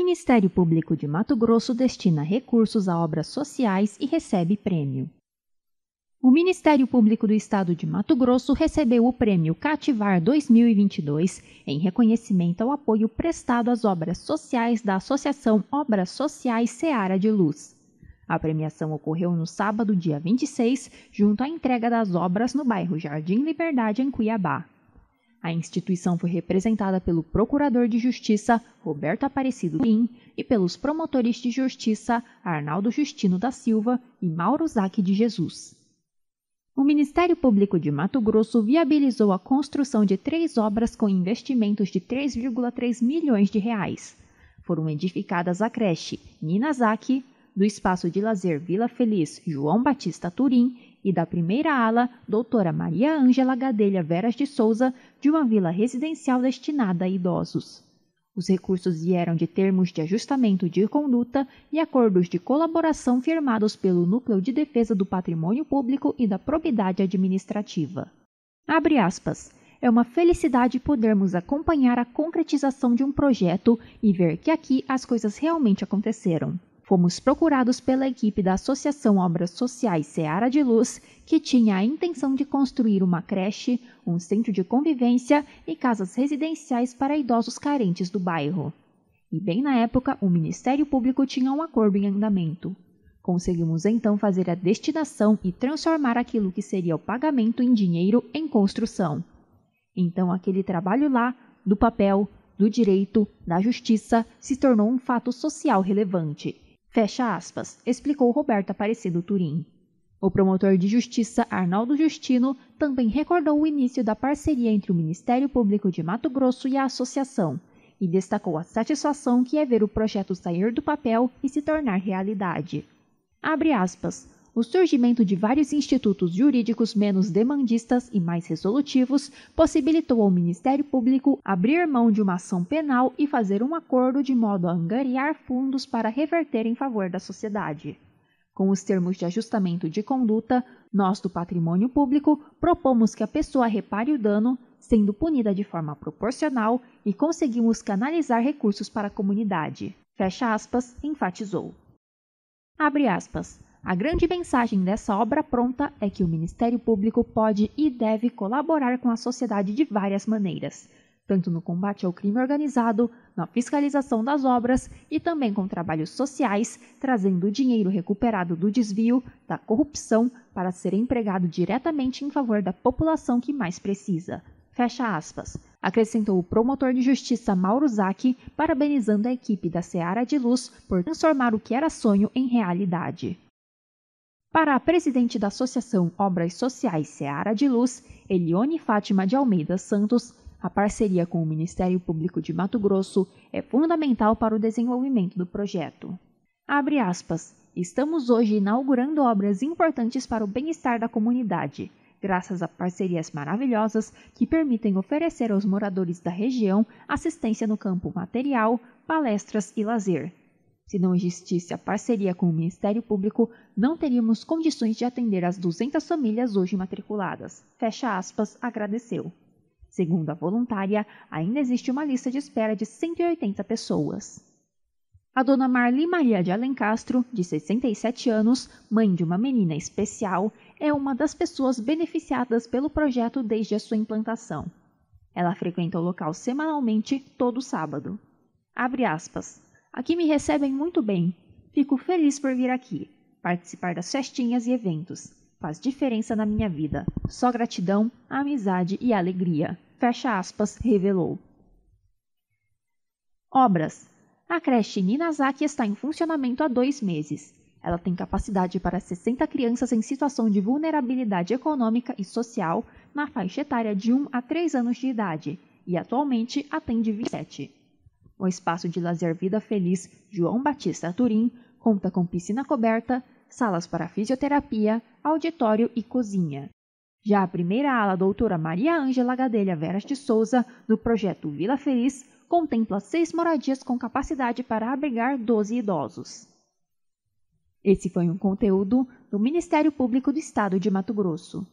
Ministério Público de Mato Grosso destina recursos a obras sociais e recebe prêmio. O Ministério Público do Estado de Mato Grosso recebeu o prêmio Cativar 2022 em reconhecimento ao apoio prestado às obras sociais da Associação Obras Sociais Seara de Luz. A premiação ocorreu no sábado, dia 26, junto à entrega das obras no bairro Jardim Liberdade, em Cuiabá. A instituição foi representada pelo Procurador de Justiça Roberto Aparecido Lim e pelos promotores de justiça Arnaldo Justino da Silva e Mauro Zaque de Jesus. O Ministério Público de Mato Grosso viabilizou a construção de três obras com investimentos de 3,3 milhões de reais. Foram edificadas a creche Ninazaki, do espaço de lazer Vila Feliz João Batista Turim e da primeira ala, doutora Maria Ângela Gadelha Veras de Souza, de uma vila residencial destinada a idosos. Os recursos vieram de termos de ajustamento de conduta e acordos de colaboração firmados pelo Núcleo de Defesa do Patrimônio Público e da Probidade Administrativa. Abre aspas. É uma felicidade podermos acompanhar a concretização de um projeto e ver que aqui as coisas realmente aconteceram. Fomos procurados pela equipe da Associação Obras Sociais Seara de Luz, que tinha a intenção de construir uma creche, um centro de convivência e casas residenciais para idosos carentes do bairro. E bem na época, o Ministério Público tinha um acordo em andamento. Conseguimos então fazer a destinação e transformar aquilo que seria o pagamento em dinheiro em construção. Então, aquele trabalho lá, do papel, do direito, da justiça, se tornou um fato social relevante Fecha aspas, explicou Roberto Aparecido Turim. O promotor de justiça Arnaldo Justino também recordou o início da parceria entre o Ministério Público de Mato Grosso e a associação e destacou a satisfação que é ver o projeto sair do papel e se tornar realidade. Abre aspas o surgimento de vários institutos jurídicos menos demandistas e mais resolutivos possibilitou ao Ministério Público abrir mão de uma ação penal e fazer um acordo de modo a angariar fundos para reverter em favor da sociedade. Com os termos de ajustamento de conduta, nós do patrimônio público propomos que a pessoa repare o dano, sendo punida de forma proporcional, e conseguimos canalizar recursos para a comunidade. Fecha aspas, enfatizou. Abre aspas. A grande mensagem dessa obra pronta é que o Ministério Público pode e deve colaborar com a sociedade de várias maneiras, tanto no combate ao crime organizado, na fiscalização das obras e também com trabalhos sociais, trazendo o dinheiro recuperado do desvio, da corrupção, para ser empregado diretamente em favor da população que mais precisa. Fecha aspas. Acrescentou o promotor de justiça Mauro Zacchi, parabenizando a equipe da Seara de Luz por transformar o que era sonho em realidade. Para a presidente da Associação Obras Sociais Seara de Luz, Elione Fátima de Almeida Santos, a parceria com o Ministério Público de Mato Grosso é fundamental para o desenvolvimento do projeto. Abre aspas. Estamos hoje inaugurando obras importantes para o bem-estar da comunidade, graças a parcerias maravilhosas que permitem oferecer aos moradores da região assistência no campo material, palestras e lazer, se não existisse a parceria com o Ministério Público, não teríamos condições de atender as 200 famílias hoje matriculadas. Fecha aspas, agradeceu. Segundo a voluntária, ainda existe uma lista de espera de 180 pessoas. A dona Marli Maria de Alencastro, de 67 anos, mãe de uma menina especial, é uma das pessoas beneficiadas pelo projeto desde a sua implantação. Ela frequenta o local semanalmente todo sábado. Abre aspas. Aqui me recebem muito bem. Fico feliz por vir aqui, participar das festinhas e eventos. Faz diferença na minha vida. Só gratidão, amizade e alegria. Fecha aspas, revelou. Obras. A creche Ninazaki está em funcionamento há dois meses. Ela tem capacidade para 60 crianças em situação de vulnerabilidade econômica e social na faixa etária de 1 a 3 anos de idade e atualmente atende 27. O espaço de lazer Vida Feliz João Batista Turim conta com piscina coberta, salas para fisioterapia, auditório e cozinha. Já a primeira ala doutora Maria Ângela Gadelha Veras de Souza, do projeto Vila Feliz, contempla seis moradias com capacidade para abrigar 12 idosos. Esse foi um conteúdo do Ministério Público do Estado de Mato Grosso.